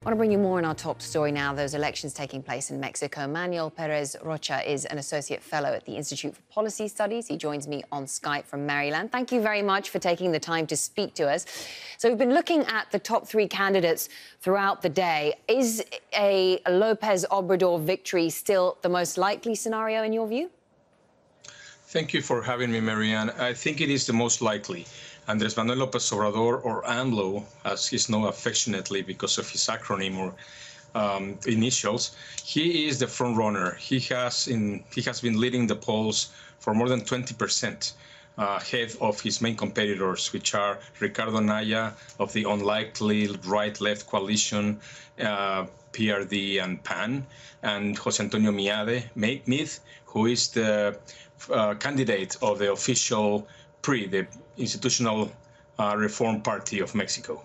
I want to bring you more on our top story now. Those elections taking place in Mexico. Manuel Perez Rocha is an associate fellow at the Institute for Policy Studies. He joins me on Skype from Maryland. Thank you very much for taking the time to speak to us. So, we've been looking at the top three candidates throughout the day. Is a Lopez Obrador victory still the most likely scenario in your view? Thank you for having me, Marianne. I think it is the most likely. Andres Manuel Lopez Obrador, or AMLO, as he's known affectionately because of his acronym or um, initials, he is the front runner. He has in he has been leading the polls for more than 20 percent. Uh, ahead of his main competitors, which are Ricardo Anaya of the unlikely right-left coalition, uh, PRD and PAN, and Jose Antonio Miade, Meade, who is the uh, candidate of the official PRI, the Institutional uh, Reform Party of Mexico.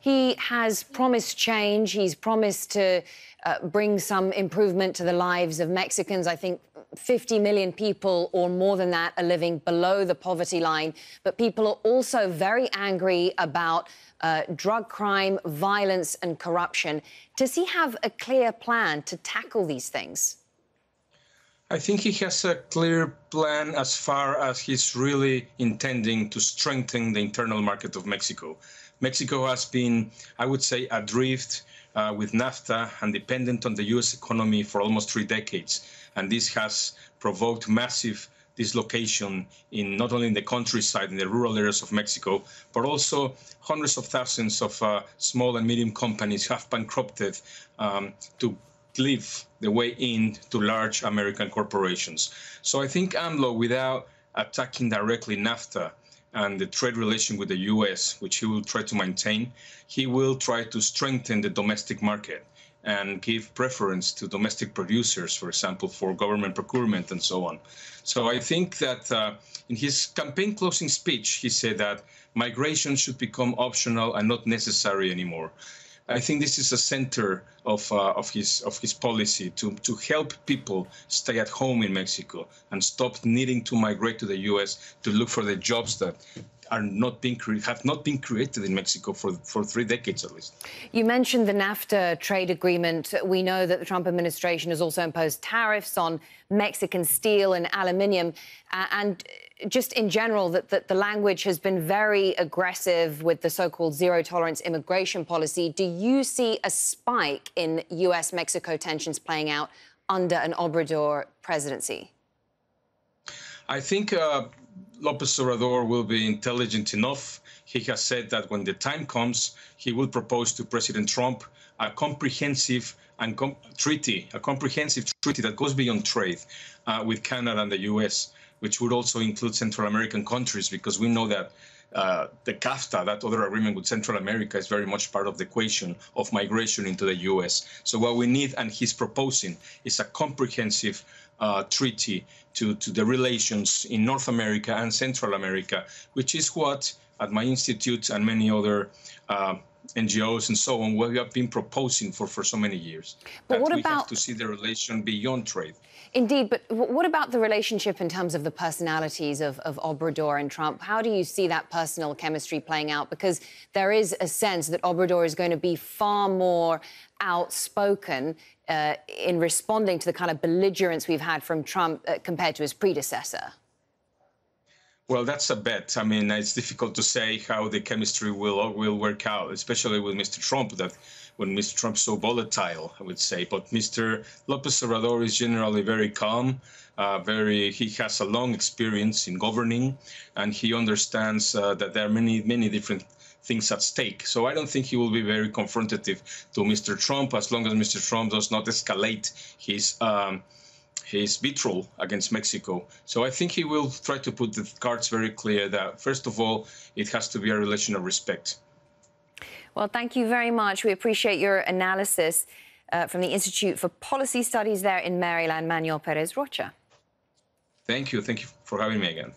He has promised change. He's promised to uh, bring some improvement to the lives of Mexicans. I think 50 million people or more than that are living below the poverty line. But people are also very angry about uh, drug crime, violence, and corruption. Does he have a clear plan to tackle these things? I think he has a clear plan as far as he's really intending to strengthen the internal market of Mexico. Mexico has been, I would say, adrift uh, with NAFTA and dependent on the U.S. economy for almost three decades. And this has provoked massive dislocation in not only in the countryside, in the rural areas of Mexico, but also hundreds of thousands of uh, small and medium companies have bankrupted um, to live the way in to large American corporations. So I think AMLO, without attacking directly NAFTA and the trade relation with the US, which he will try to maintain, he will try to strengthen the domestic market and give preference to domestic producers, for example, for government procurement and so on. So I think that uh, in his campaign closing speech, he said that migration should become optional and not necessary anymore. I think this is a center of, uh, of his of his policy to, to help people stay at home in Mexico and stop needing to migrate to the U.S. to look for the jobs that are not being have not been created in Mexico for, for three decades at least. You mentioned the NAFTA trade agreement. We know that the Trump administration has also imposed tariffs on Mexican steel and aluminium. Uh, and just in general, that, that the language has been very aggressive with the so called zero tolerance immigration policy. Do you see a spike in US Mexico tensions playing out under an Obrador presidency? I think uh, Lopez Obrador will be intelligent enough. He has said that when the time comes, he will propose to President Trump a comprehensive and com treaty, a comprehensive treaty that goes beyond trade uh, with Canada and the U.S which would also include Central American countries, because we know that uh, the CAFTA, that other agreement with Central America, is very much part of the equation of migration into the U.S. So what we need, and he's proposing, is a comprehensive uh, treaty to, to the relations in North America and Central America, which is what at my institute and many other uh, NGOs and so on, what we have been proposing for, for so many years. But what we about... have to see the relation beyond trade. Indeed, but what about the relationship in terms of the personalities of, of Obrador and Trump? How do you see that personal chemistry playing out? Because there is a sense that Obrador is going to be far more outspoken uh, in responding to the kind of belligerence we've had from Trump uh, compared to his predecessor. Well, that's a bet. I mean, it's difficult to say how the chemistry will will work out, especially with Mr. Trump. That when Mr. Trump is so volatile, I would say. But Mr. Lopez Obrador is generally very calm. Uh, very, he has a long experience in governing, and he understands uh, that there are many, many different things at stake. So I don't think he will be very confrontative to Mr. Trump as long as Mr. Trump does not escalate his. Um, his vitriol against Mexico. So I think he will try to put the cards very clear that, first of all, it has to be a relation of respect. Well, thank you very much. We appreciate your analysis uh, from the Institute for Policy Studies there in Maryland, Manuel Perez Rocha. Thank you. Thank you for having me again.